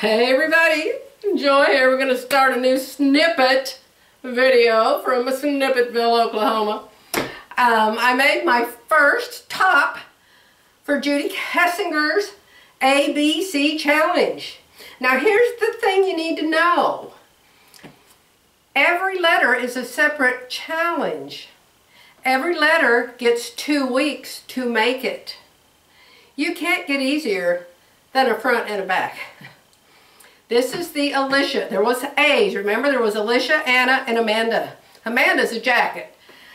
Hey everybody, Joy here. We're going to start a new snippet video from Snippetville, Oklahoma. Um, I made my first top for Judy Kessinger's ABC challenge. Now here's the thing you need to know. Every letter is a separate challenge. Every letter gets two weeks to make it. You can't get easier than a front and a back. This is the Alicia. There was A's. Remember there was Alicia, Anna, and Amanda. Amanda's a jacket.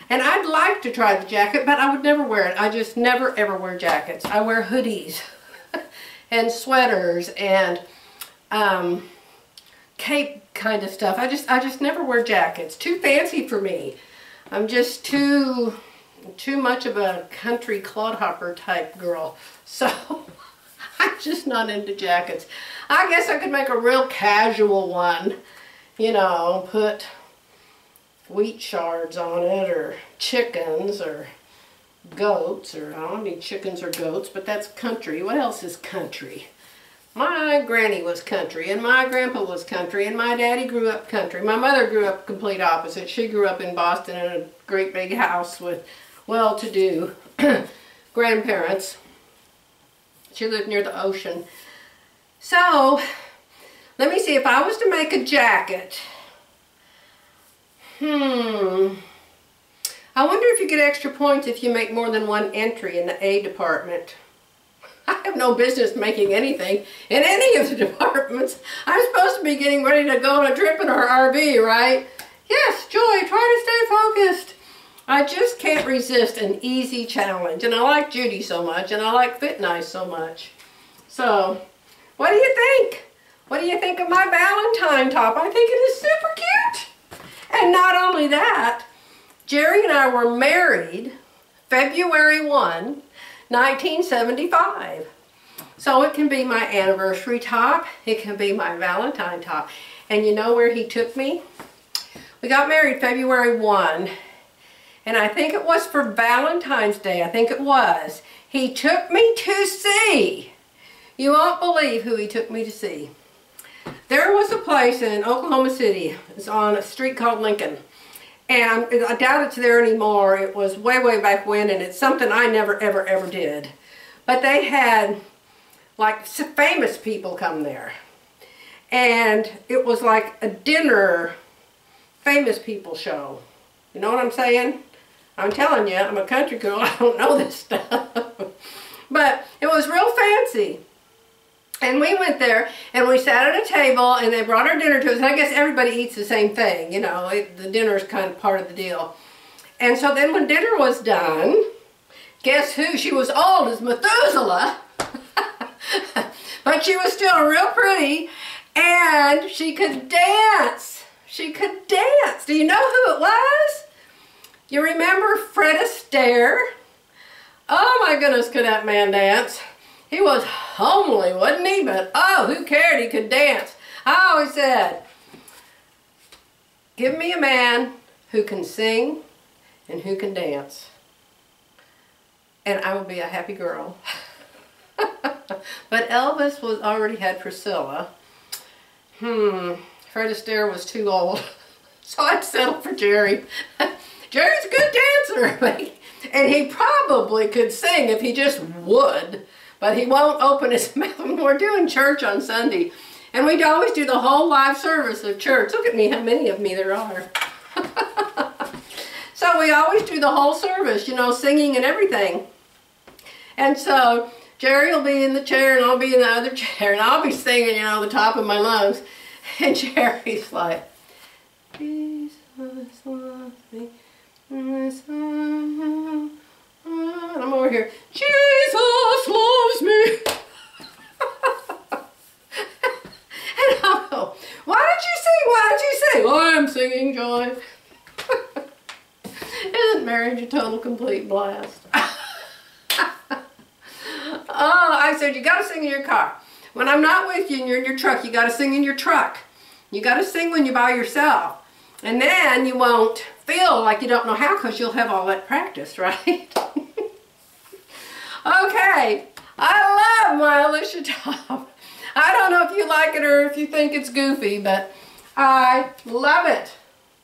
And I'd like to try the jacket, but I would never wear it. I just never ever wear jackets. I wear hoodies and sweaters and um, cape kind of stuff. I just I just never wear jackets. Too fancy for me. I'm just too too much of a country clodhopper type girl. So I'm just not into jackets. I guess I could make a real casual one. You know, put wheat shards on it or chickens or goats or I don't need chickens or goats, but that's country. What else is country? My granny was country and my grandpa was country and my daddy grew up country. My mother grew up complete opposite. She grew up in Boston in a great big house with well-to-do grandparents. She lived near the ocean. So, let me see, if I was to make a jacket, hmm, I wonder if you get extra points if you make more than one entry in the A department. I have no business making anything in any of the departments. I'm supposed to be getting ready to go on a trip in our RV, right? Yes, Joy, try to stay focused. I just can't resist an easy challenge. And I like Judy so much, and I like Fit Nice so much. So, what do you think? What do you think of my Valentine top? I think it is super cute. And not only that, Jerry and I were married February 1, 1975. So it can be my anniversary top. It can be my Valentine top. And you know where he took me? We got married February 1. And I think it was for Valentine's Day. I think it was. He took me to see. You won't believe who he took me to see. There was a place in Oklahoma City. It's on a street called Lincoln. And I doubt it's there anymore. It was way, way back when, and it's something I never, ever, ever did. But they had, like, famous people come there. And it was like a dinner famous people show. You know what I'm saying? I'm telling you, I'm a country girl. I don't know this stuff. but it was real fancy. And we went there and we sat at a table and they brought our dinner to us. And I guess everybody eats the same thing, you know, it, the dinner is kind of part of the deal. And so then when dinner was done, guess who? She was old as Methuselah, but she was still real pretty and she could dance. She could dance. Do you know who it was? You remember Fred Astaire? Oh my goodness, could that man dance? He was homely, wasn't he? But oh, who cared? He could dance. I always said, give me a man who can sing and who can dance. And I will be a happy girl. but Elvis was already had Priscilla. Hmm, Fred Astaire was too old. So I'd settle for Jerry. Jerry's a good dancer. and he probably could sing if he just would but he won't open his mouth. We're doing church on Sunday, and we'd always do the whole live service of church. Look at me, how many of me there are. so we always do the whole service, you know, singing and everything. And so Jerry will be in the chair, and I'll be in the other chair, and I'll be singing, you know, the top of my lungs. And Jerry's like, Jesus. I'm over here, Jesus loves me. and I'll go, why did you sing? Why did you sing? I'm singing joy. Isn't marriage a total complete blast? oh, I said, you got to sing in your car. When I'm not with you and you're in your truck, you got to sing in your truck. You got to sing when you're by yourself. And then you won't feel like you don't know how because you'll have all that practice, right? Okay, I love my Alicia top. I don't know if you like it or if you think it's goofy, but I love it.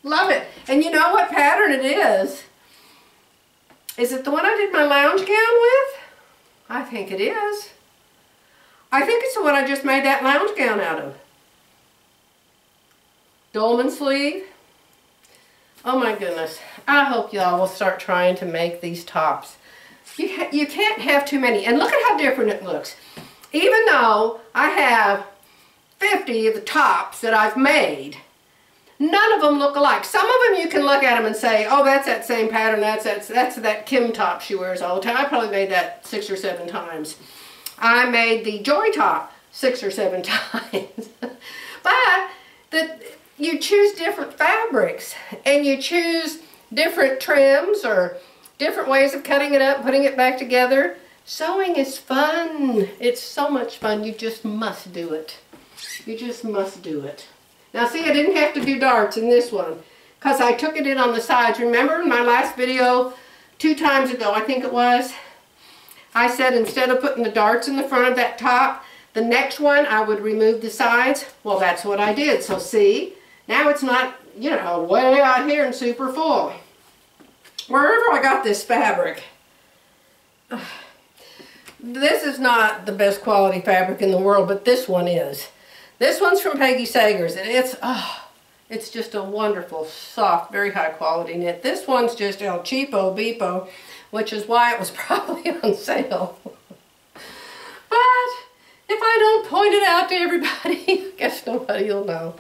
Love it. And you know what pattern it is? Is it the one I did my lounge gown with? I think it is. I think it's the one I just made that lounge gown out of. Dolman sleeve. Oh my goodness. I hope y'all will start trying to make these tops. You, you can't have too many. And look at how different it looks. Even though I have 50 of the tops that I've made, none of them look alike. Some of them you can look at them and say, oh, that's that same pattern. That's, that's, that's that Kim top she wears all the time. I probably made that six or seven times. I made the Joy top six or seven times. but the, you choose different fabrics and you choose different trims or different ways of cutting it up, putting it back together. Sewing is fun. It's so much fun. You just must do it. You just must do it. Now see, I didn't have to do darts in this one because I took it in on the sides. Remember in my last video two times ago, I think it was, I said instead of putting the darts in the front of that top, the next one I would remove the sides. Well, that's what I did. So see, now it's not, you know, way out here and super full. Wherever I got this fabric, this is not the best quality fabric in the world, but this one is. This one's from Peggy Sagers, and it's, oh, it's just a wonderful, soft, very high quality knit. This one's just El Cheapo Beepo, which is why it was probably on sale. but if I don't point it out to everybody, I guess nobody will know.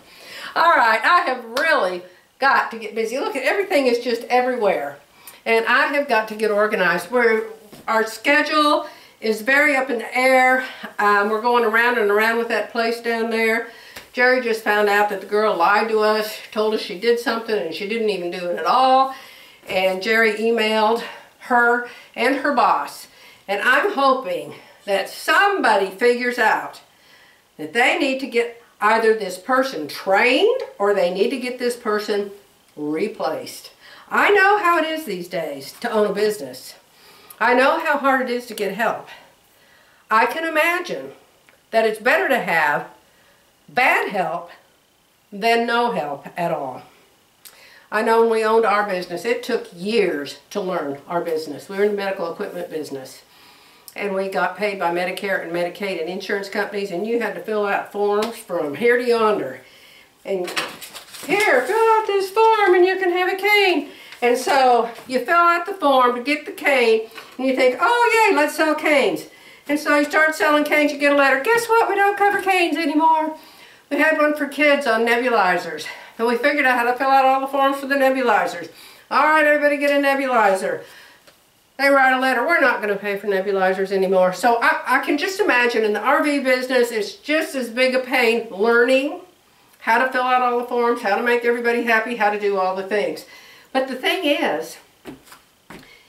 All right, I have really got to get busy. Look at everything is just everywhere. And I have got to get organized. Where our schedule is very up in the air. Um, we're going around and around with that place down there. Jerry just found out that the girl lied to us, told us she did something and she didn't even do it at all. And Jerry emailed her and her boss. And I'm hoping that somebody figures out that they need to get either this person trained or they need to get this person replaced. I know how it is these days to own a business. I know how hard it is to get help. I can imagine that it's better to have bad help than no help at all. I know when we owned our business, it took years to learn our business. We were in the medical equipment business and we got paid by Medicare and Medicaid and insurance companies and you had to fill out forms from here to yonder. And here, fill out this form and you can have a cane. And so you fill out the form to get the cane and you think, oh yay, let's sell canes. And so you start selling canes, you get a letter. Guess what? We don't cover canes anymore. We had one for kids on nebulizers. And we figured out how to fill out all the forms for the nebulizers. All right, everybody get a nebulizer they write a letter, we're not going to pay for nebulizers anymore. So I, I can just imagine in the RV business, it's just as big a pain learning how to fill out all the forms, how to make everybody happy, how to do all the things. But the thing is,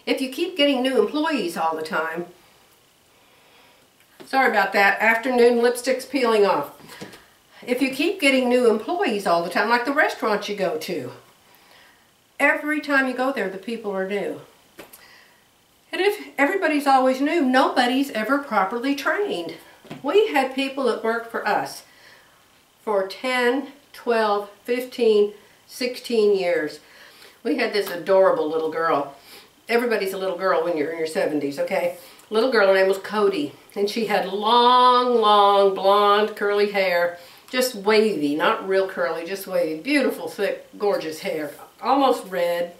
if you keep getting new employees all the time, sorry about that, afternoon lipstick's peeling off. If you keep getting new employees all the time, like the restaurant you go to, every time you go there, the people are new. And if everybody's always new, nobody's ever properly trained. We had people that worked for us for 10, 12, 15, 16 years. We had this adorable little girl. Everybody's a little girl when you're in your 70s, okay? Little girl, her name was Cody. And she had long, long, blonde, curly hair. Just wavy, not real curly, just wavy. Beautiful, thick, gorgeous hair. Almost red,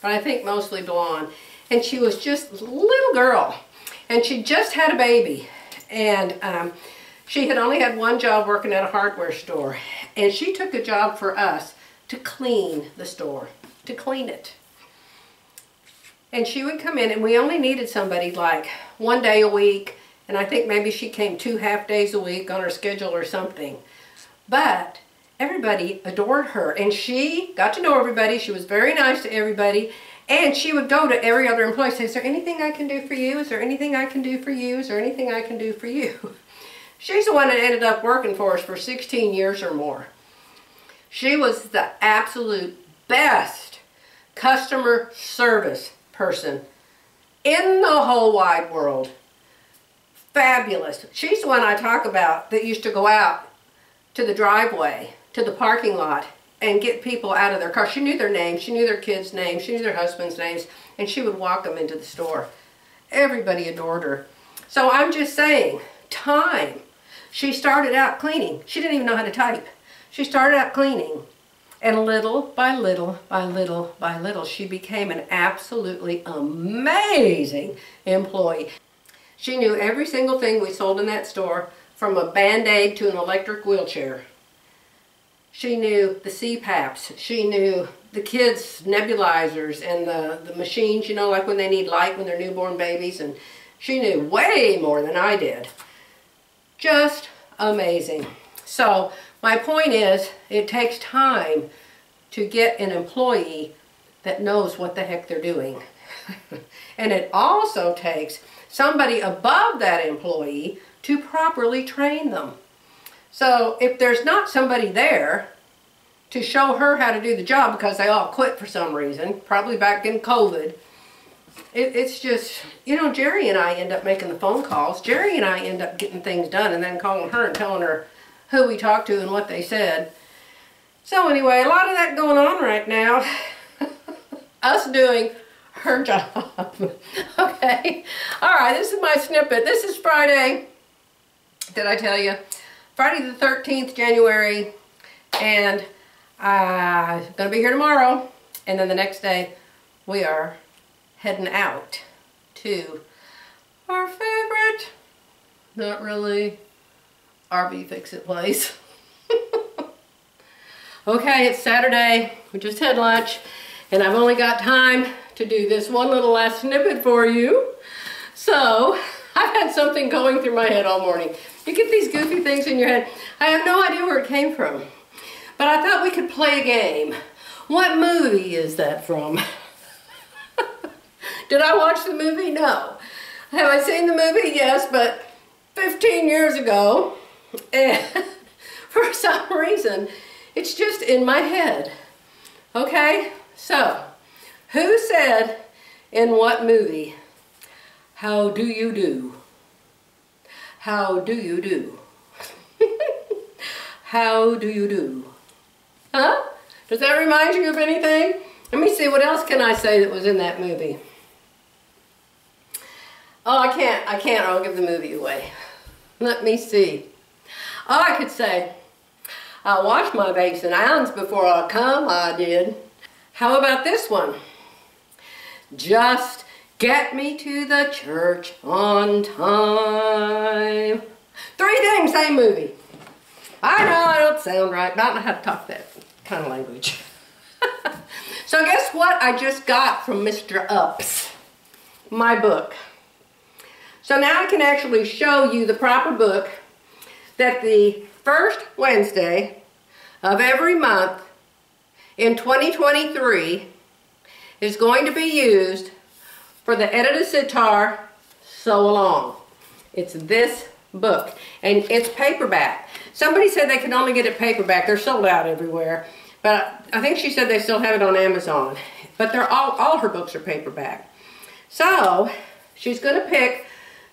but I think mostly blonde and she was just a little girl and she just had a baby and um, she had only had one job working at a hardware store and she took a job for us to clean the store, to clean it. And she would come in and we only needed somebody like one day a week and I think maybe she came two half days a week on her schedule or something. But everybody adored her and she got to know everybody. She was very nice to everybody and she would go to every other employee and say, is there anything I can do for you? Is there anything I can do for you? Is there anything I can do for you? She's the one that ended up working for us for 16 years or more. She was the absolute best customer service person in the whole wide world. Fabulous. She's the one I talk about that used to go out to the driveway, to the parking lot, and get people out of their car. She knew their names, she knew their kids' names, she knew their husband's names, and she would walk them into the store. Everybody adored her. So I'm just saying, time. She started out cleaning. She didn't even know how to type. She started out cleaning. And little by little by little by little, she became an absolutely amazing employee. She knew every single thing we sold in that store, from a Band-Aid to an electric wheelchair. She knew the CPAPs. She knew the kids' nebulizers and the, the machines, you know, like when they need light when they're newborn babies. And she knew way more than I did. Just amazing. So my point is, it takes time to get an employee that knows what the heck they're doing. and it also takes somebody above that employee to properly train them. So if there's not somebody there to show her how to do the job because they all quit for some reason, probably back in COVID, it, it's just, you know, Jerry and I end up making the phone calls. Jerry and I end up getting things done and then calling her and telling her who we talked to and what they said. So anyway, a lot of that going on right now. Us doing her job. okay. All right, this is my snippet. This is Friday. Did I tell you? Friday the 13th, January. And uh, I'm going to be here tomorrow. And then the next day, we are heading out to our favorite, not really, RV Fix-It place. okay, it's Saturday. We just had lunch. And I've only got time to do this one little last snippet for you. So, I've had something going through my head all morning. You get these goofy things in your head. I have no idea where it came from. But I thought we could play a game. What movie is that from? Did I watch the movie? No. Have I seen the movie? Yes, but 15 years ago. And for some reason, it's just in my head. Okay? So, who said in what movie, how do you do? How do you do? how do you do? Huh? Does that remind you of anything? Let me see, what else can I say that was in that movie? Oh, I can't, I can't, I'll give the movie away. Let me see. Oh, I could say, I wash my bakes and irons before I come, I did. How about this one? Just get me to the church on time. Three things, same movie. I know I don't sound right, but I don't know how to talk that kind of language. so guess what I just got from Mr. Ups? My book. So now I can actually show you the proper book that the first Wednesday of every month in 2023 is going to be used for the Edyta Sitar Sew Along. It's this book and it's paperback. Somebody said they can only get it paperback. They're sold out everywhere. But I think she said they still have it on Amazon. But they're all, all her books are paperback. So she's going to pick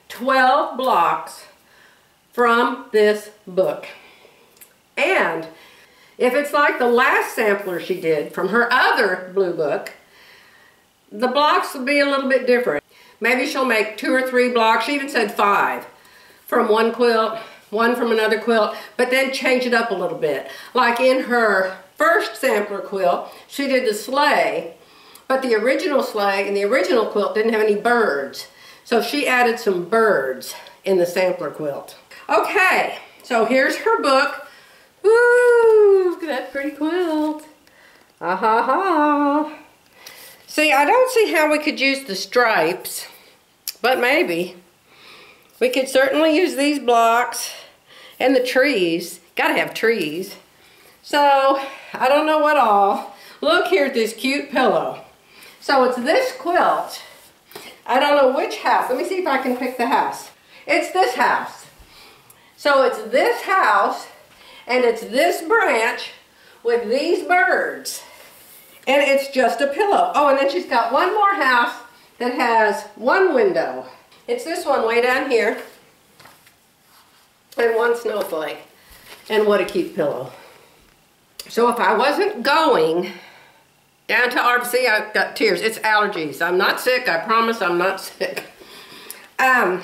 12 blocks from this book. And if it's like the last sampler she did from her other blue book, the blocks will be a little bit different. Maybe she'll make two or three blocks. She even said five from one quilt, one from another quilt, but then change it up a little bit. Like in her first sampler quilt, she did the sleigh, but the original sleigh and the original quilt didn't have any birds. So she added some birds in the sampler quilt. Okay, so here's her book. Woo, look at that pretty quilt. Ah ha ha. See, I don't see how we could use the stripes, but maybe. We could certainly use these blocks and the trees. Gotta have trees. So, I don't know what all. Look here at this cute pillow. So it's this quilt I don't know which house. Let me see if I can pick the house. It's this house. So it's this house and it's this branch with these birds. And it's just a pillow. Oh, and then she's got one more house that has one window. It's this one way down here. And one snowflake. and what a cute pillow. So if I wasn't going down to RBC, I've got tears. It's allergies. I'm not sick. I promise I'm not sick. Um,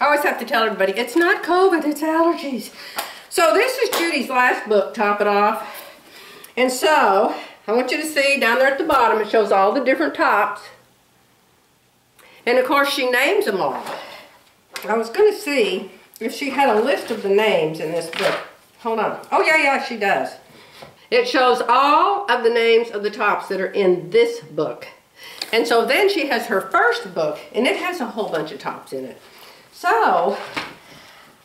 I always have to tell everybody, it's not COVID, it's allergies. So this is Judy's last book, Top It Off. And so, I want you to see down there at the bottom, it shows all the different tops. And of course, she names them all. I was going to see if she had a list of the names in this book. Hold on. Oh, yeah, yeah, she does. It shows all of the names of the tops that are in this book. And so then she has her first book, and it has a whole bunch of tops in it. So,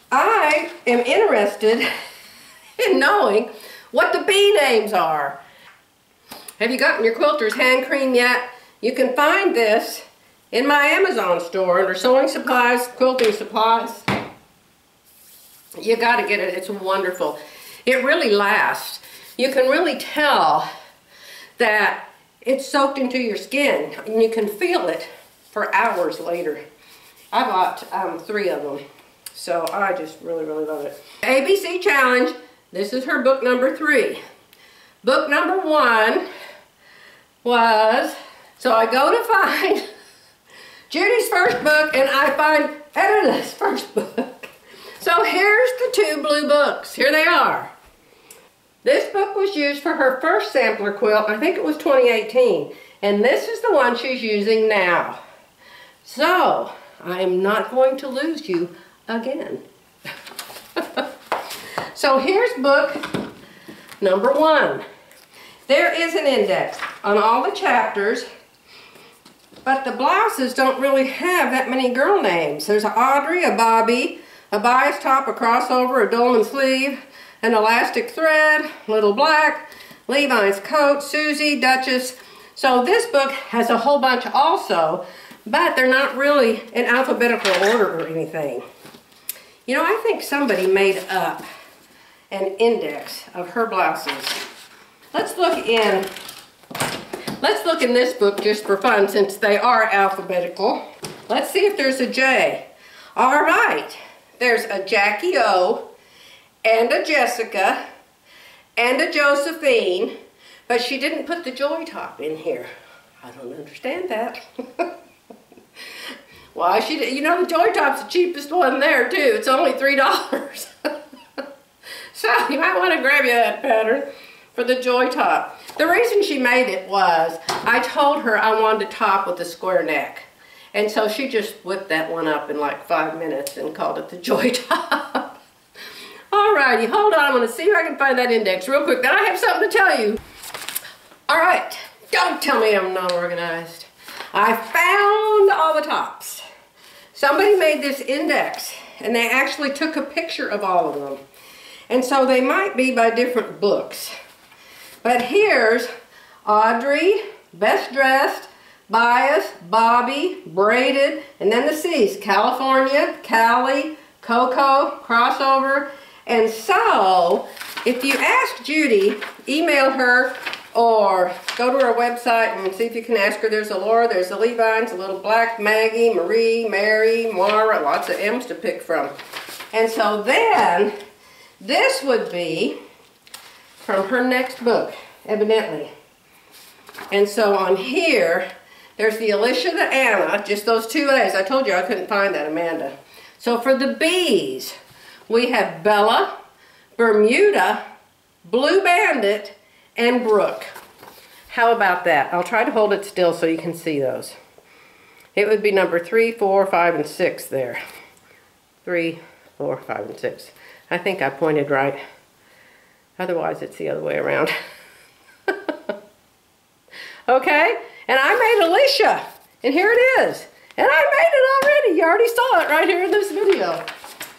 I am interested in knowing what the bee names are. Have you gotten your quilter's hand cream yet? You can find this in my Amazon store under sewing supplies, quilting supplies. You got to get it. It's wonderful. It really lasts. You can really tell that it's soaked into your skin and you can feel it for hours later. I bought um, three of them. So I just really, really love it. ABC Challenge. This is her book number three. Book number one was, so I go to find Judy's first book and I find Edyta's first book. So here's the two blue books. Here they are. This book was used for her first sampler quilt, I think it was 2018, and this is the one she's using now. So, I am not going to lose you again. so here's book number one. There is an index on all the chapters, but the blouses don't really have that many girl names. There's a Audrey, a Bobby, a bias top, a crossover, a dolman sleeve, an elastic thread, Little Black, Levi's coat, Susie, Duchess. So this book has a whole bunch also, but they're not really in alphabetical order or anything. You know, I think somebody made up an index of her blouses. Let's look in, let's look in this book just for fun since they are alphabetical. Let's see if there's a J. All right, there's a Jackie O, and a Jessica and a Josephine, but she didn't put the Joy Top in here. I don't understand that. Why she did, you know the Joy Top's the cheapest one there too. It's only $3. so you might want to grab you that pattern for the Joy Top. The reason she made it was I told her I wanted a top with a square neck. And so she just whipped that one up in like five minutes and called it the Joy Top. Alrighty, hold on. I'm going to see if I can find that index real quick. Then I have something to tell you. Alright, don't tell me I'm not organized. I found all the tops. Somebody made this index and they actually took a picture of all of them. And so they might be by different books. But here's Audrey, Best Dressed, Bias, Bobby, Braided, and then the C's, California, Cali, Coco, Crossover, and so, if you ask Judy, email her or go to her website and see if you can ask her. There's a Laura, there's a Levine's, a little black Maggie, Marie, Mary, Mara, lots of M's to pick from. And so then, this would be from her next book, evidently. And so on here, there's the Alicia, the Anna, just those two A's. I told you I couldn't find that, Amanda. So for the B's, we have Bella, Bermuda, Blue Bandit, and Brooke. How about that? I'll try to hold it still so you can see those. It would be number three, four, five, and six there. Three, four, five, and six. I think I pointed right. Otherwise, it's the other way around. okay? And I made Alicia. And here it is. And I made it already. You already saw it right here in this video.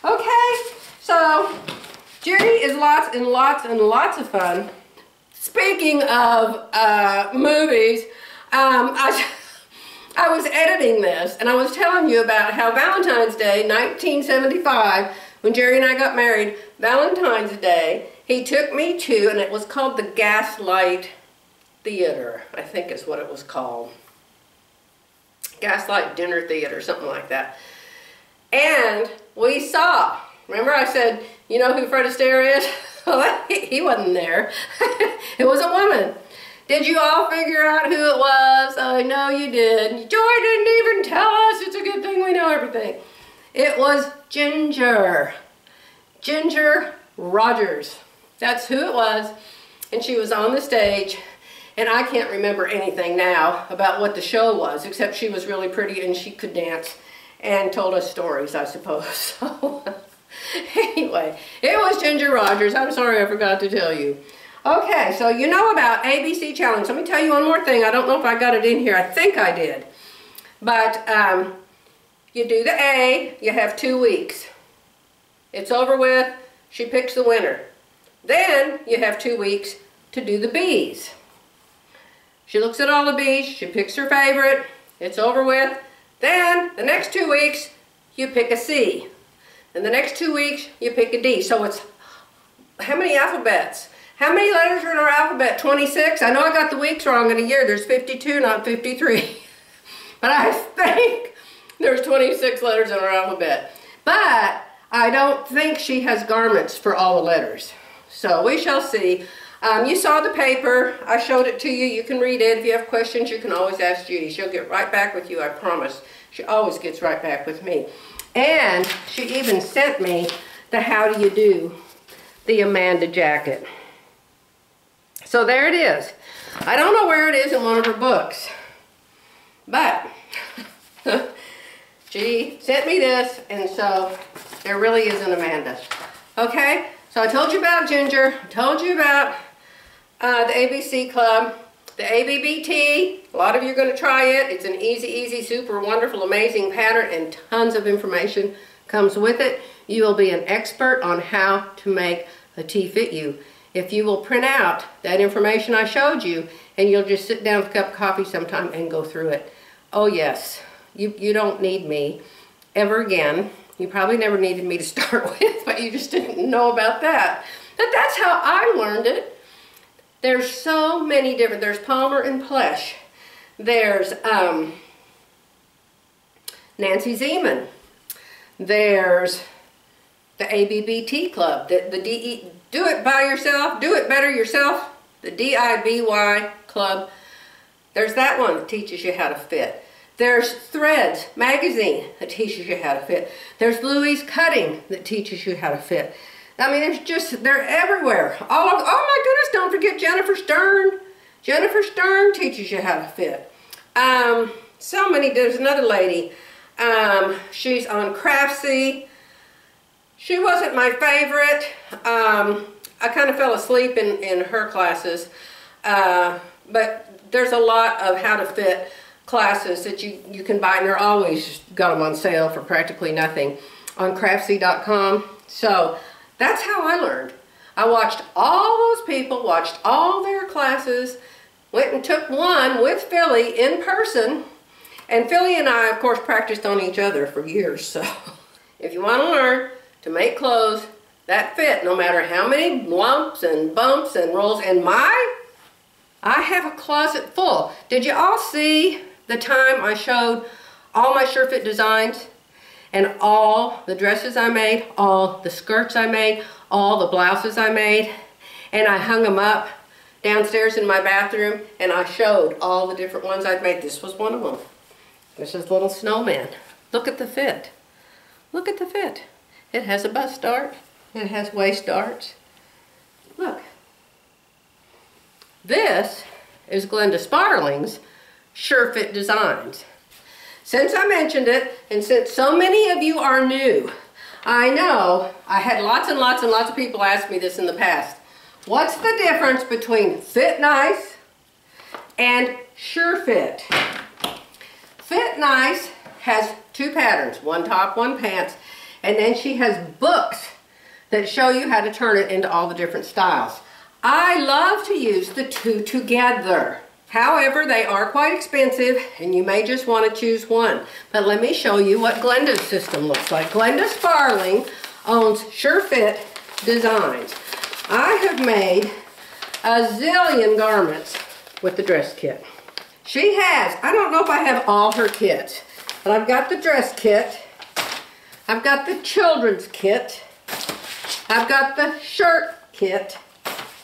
Okay, so Judy is lots and lots and lots of fun. Speaking of uh, movies, um, I, I was editing this and I was telling you about how Valentine's Day, 1975, when Jerry and I got married, Valentine's Day, he took me to, and it was called the Gaslight Theater, I think is what it was called. Gaslight Dinner Theater, something like that. And we saw, remember I said, you know who Fred Astaire is? He wasn't there. it was a woman. Did you all figure out who it was? I know you did. Joy didn't even tell us. It's a good thing we know everything. It was Ginger. Ginger Rogers. That's who it was. And she was on the stage. And I can't remember anything now about what the show was, except she was really pretty and she could dance and told us stories, I suppose. So anyway, it was Ginger Rogers. I'm sorry I forgot to tell you. Okay, so you know about ABC Challenge. Let me tell you one more thing. I don't know if I got it in here. I think I did. But um, you do the A, you have two weeks. It's over with. She picks the winner. Then you have two weeks to do the B's. She looks at all the B's. She picks her favorite. It's over with. Then the next two weeks, you pick a C. And the next two weeks, you pick a D. So it's how many alphabets? How many letters are in our alphabet? 26? I know I got the weeks wrong in a year. There's 52, not 53. but I think there's 26 letters in our alphabet. But I don't think she has garments for all the letters. So we shall see. Um, you saw the paper. I showed it to you. You can read it. If you have questions, you can always ask Judy. She'll get right back with you, I promise. She always gets right back with me. And she even sent me the how do you do the Amanda jacket. So there it is. I don't know where it is in one of her books, but she sent me this, and so there really is an Amanda. Okay, so I told you about Ginger, I told you about uh, the ABC Club, the ABBT, a lot of you are going to try it. It's an easy, easy, super wonderful, amazing pattern and tons of information comes with it. You will be an expert on how to make a tee fit you. If you will print out that information I showed you and you'll just sit down with a cup of coffee sometime and go through it. Oh yes, you, you don't need me ever again. You probably never needed me to start with, but you just didn't know about that. But that's how I learned it. There's so many different, there's Palmer and Pletsch. There's um, Nancy Zieman. There's the ABBT Club, the, the DE, Do It By Yourself, Do It Better Yourself, the DIBY Club. There's that one that teaches you how to fit. There's Threads magazine that teaches you how to fit. There's Louise Cutting that teaches you how to fit. I mean, it's just, they're everywhere. All of, oh my goodness, don't forget Jennifer Stern. Jennifer Stern teaches you how to fit. Um, so many, there's another lady. Um, she's on Craftsy. She wasn't my favorite. Um, I kind of fell asleep in, in her classes. Uh, but there's a lot of how to fit classes that you, you can buy, and they're always got them on sale for practically nothing on craftsy.com. So that's how I learned. I watched all those people, watched all their classes, went and took one with Philly in person. And Philly and I, of course, practiced on each other for years. So if you want to learn to make clothes that fit, no matter how many lumps and bumps and rolls, and my, I have a closet full. Did you all see the time I showed all my SureFit designs? and all the dresses I made, all the skirts I made, all the blouses I made, and I hung them up downstairs in my bathroom, and I showed all the different ones I'd made. This was one of them. This is Little Snowman. Look at the fit. Look at the fit. It has a bust dart. It has waist darts. Look. This is Glenda Sparling's SureFit Designs. Since I mentioned it, and since so many of you are new, I know I had lots and lots and lots of people ask me this in the past. What's the difference between Fit Nice and Sure Fit? Fit Nice has two patterns, one top, one pants, and then she has books that show you how to turn it into all the different styles. I love to use the two together. However, they are quite expensive and you may just want to choose one. But let me show you what Glenda's system looks like. Glenda Sparling owns SureFit Designs. I have made a zillion garments with the dress kit. She has, I don't know if I have all her kits, but I've got the dress kit. I've got the children's kit. I've got the shirt kit,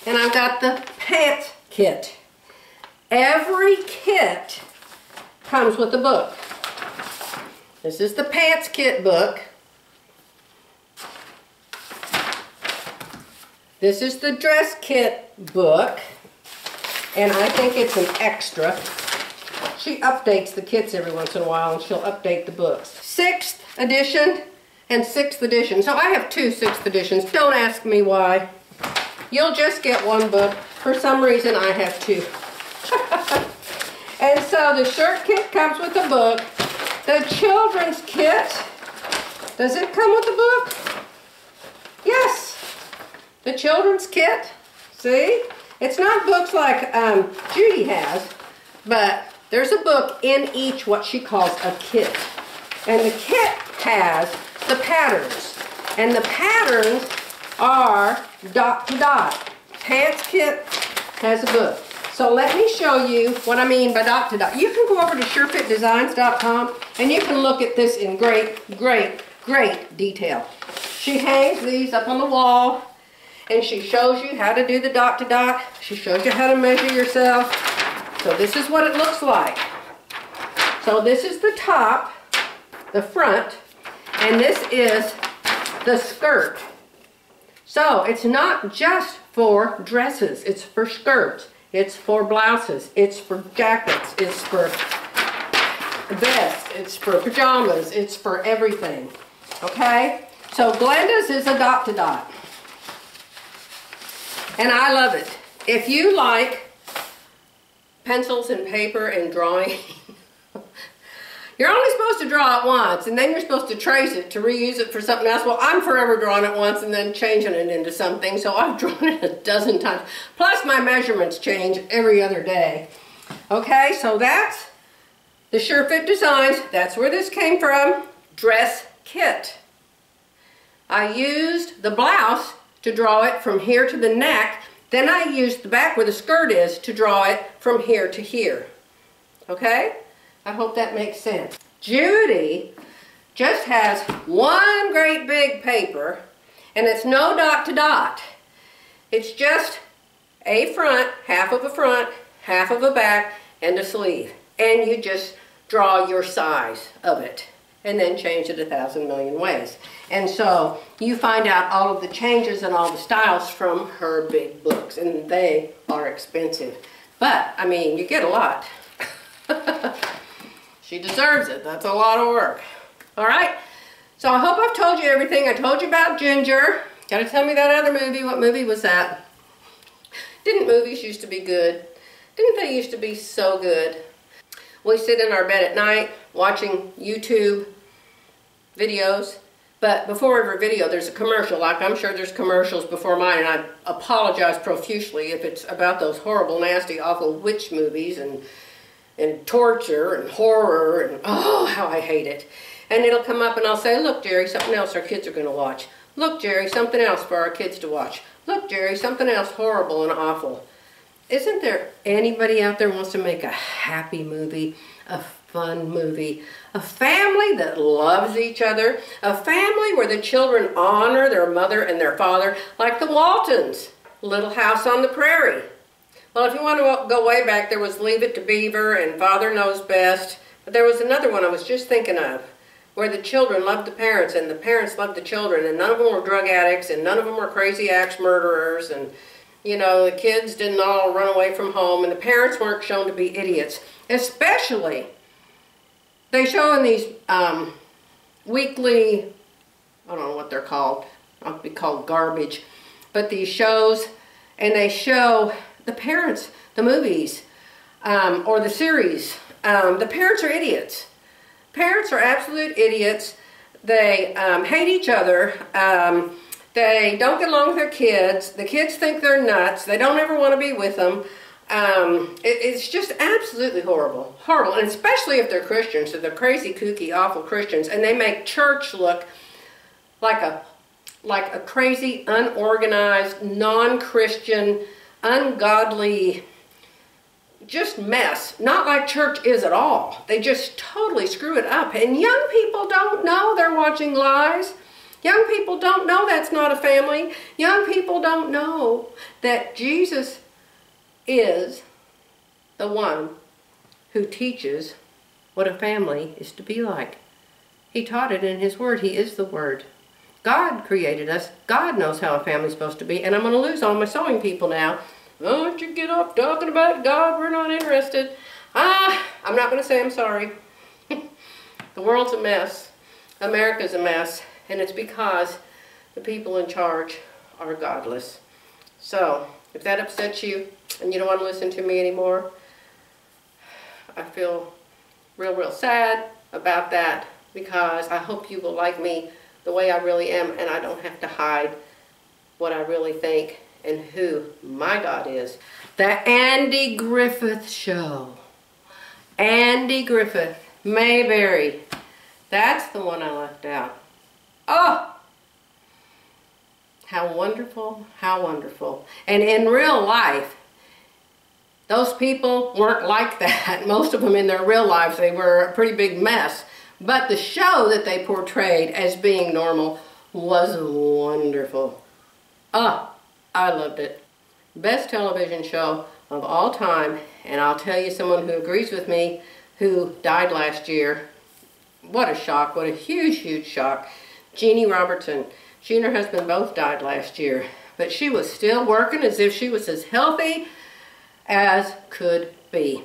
and I've got the pants kit. Every kit comes with a book. This is the pants kit book. This is the dress kit book, and I think it's an extra. She updates the kits every once in a while, and she'll update the books. Sixth edition and sixth edition. So I have two sixth editions. Don't ask me why. You'll just get one book. For some reason, I have two. and so the shirt kit comes with a book. The children's kit, does it come with a book? Yes. The children's kit, see? It's not books like um, Judy has, but there's a book in each what she calls a kit. And the kit has the patterns. And the patterns are dot to dot. Pants kit has a book. So let me show you what I mean by dot to dot. You can go over to surefitdesigns.com and you can look at this in great, great, great detail. She hangs these up on the wall and she shows you how to do the dot to dot. She shows you how to measure yourself. So this is what it looks like. So this is the top, the front, and this is the skirt. So it's not just for dresses, it's for skirts, it's for blouses, it's for jackets, it's for vests, it's for pajamas, it's for everything. Okay? So Glenda's is a dot to dot. And I love it. If you like pencils and paper and drawing, you're only supposed to draw it once and then you're supposed to trace it to reuse it for something else. Well, I'm forever drawing it once and then changing it into something, so I've drawn it a dozen times. Plus my measurements change every other day. Okay, so that's the SureFit Designs. That's where this came from. Dress kit. I used the blouse to draw it from here to the neck. Then I used the back where the skirt is to draw it from here to here. Okay? I hope that makes sense. Judy just has one great big paper and it's no dot to dot. It's just a front, half of a front, half of a back, and a sleeve. And you just draw your size of it and then change it a thousand million ways. And so you find out all of the changes and all the styles from her big books, and they are expensive. But, I mean, you get a lot. she deserves it. That's a lot of work. All right? So I hope I've told you everything. I told you about Ginger. Got to tell me that other movie. What movie was that? Didn't movies used to be good? Didn't they used to be so good? We sit in our bed at night watching YouTube videos. But before every video, there's a commercial. Like I'm sure there's commercials before mine, and I apologize profusely if it's about those horrible, nasty, awful witch movies and and torture and horror and oh, how I hate it. And it'll come up and I'll say, look, Jerry, something else our kids are going to watch. Look, Jerry, something else for our kids to watch. Look, Jerry, something else horrible and awful. Isn't there anybody out there wants to make a happy movie, a fun movie, a family that loves each other, a family where the children honor their mother and their father, like the Waltons, Little House on the Prairie. Well, if you want to go way back, there was Leave It to Beaver and Father Knows Best, but there was another one I was just thinking of where the children loved the parents and the parents loved the children and none of them were drug addicts and none of them were crazy axe murderers and you know, the kids didn't all run away from home and the parents weren't shown to be idiots. Especially, they show in these um, weekly, I don't know what they're called, I'll be called garbage, but these shows, and they show the parents, the movies, um, or the series. Um, the parents are idiots. Parents are absolute idiots. They um, hate each other. Um, they don't get along with their kids. The kids think they're nuts. They don't ever want to be with them. Um, it, it's just absolutely horrible. Horrible. And especially if they're Christians. So they're crazy, kooky, awful Christians. And they make church look like a, like a crazy, unorganized, non-Christian, ungodly, just mess. Not like church is at all. They just totally screw it up. And young people don't know they're watching lies. Young people don't know that's not a family. Young people don't know that Jesus is the one who teaches what a family is to be like. He taught it in His Word. He is the Word. God created us. God knows how a family's supposed to be. And I'm going to lose all my sewing people now. Don't you get off talking about God. We're not interested. Ah, I'm not going to say I'm sorry. the world's a mess. America's a mess. And it's because the people in charge are godless. So, if that upsets you and you don't want to listen to me anymore, I feel real, real sad about that because I hope you will like me the way I really am and I don't have to hide what I really think and who my God is. The Andy Griffith Show. Andy Griffith, Mayberry. That's the one I left out. Oh! How wonderful, how wonderful. And in real life, those people weren't like that. Most of them in their real lives, they were a pretty big mess. But the show that they portrayed as being normal was wonderful. Ah, I loved it. Best television show of all time. And I'll tell you someone who agrees with me who died last year. What a shock. What a huge, huge shock. Jeanne Robertson. She and her husband both died last year. But she was still working as if she was as healthy as could be.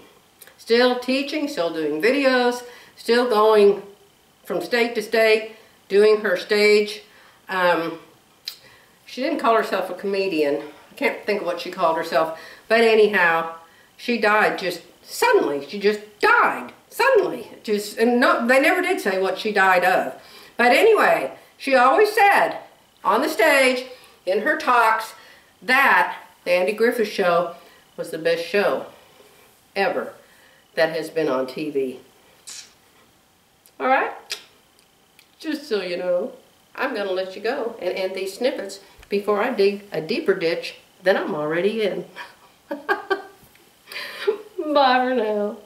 Still teaching, still doing videos, still going from state to state, doing her stage. Um, she didn't call herself a comedian. I can't think of what she called herself. But anyhow, she died just suddenly. She just died suddenly. Just and no, they never did say what she died of. But anyway, she always said on the stage in her talks that the Andy Griffith Show was the best show ever that has been on TV. All right? Just so you know, I'm going to let you go and end these snippets before I dig a deeper ditch than I'm already in. Bye for now.